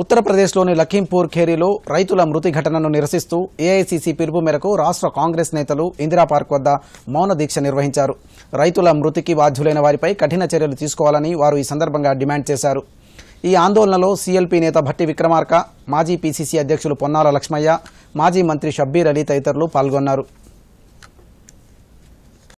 ఉత్తరప్రదేశ్లోని లఖీంపూర్ ఖేరీలో రైతుల మృతి ఘటనను నిరసిస్తూ ఏఐసీసీ పిలుపు మేరకు రాష్ట్ర కాంగ్రెస్ నేతలు ఇందిరా పార్క్ వద్ద మౌన దీక్ష నిర్వహించారు. రైతుల మృతికి బాధ్యులైన వారిపై కఠిన చర్యలు తీసుకోవాలని వారు ఈ సందర్భంగా డిమాండ్ చేశారు. ఈ ఆందోళనలో సీఎల్పీ నేత భట్టి విక్రమార్క మాజీ పీసీసీ అధ్యక్షులు పొన్నాల లక్ష్మయ్య మాజీ మంత్రి షబ్బీర్ అలీ తదితరులు పాల్గొన్నారు.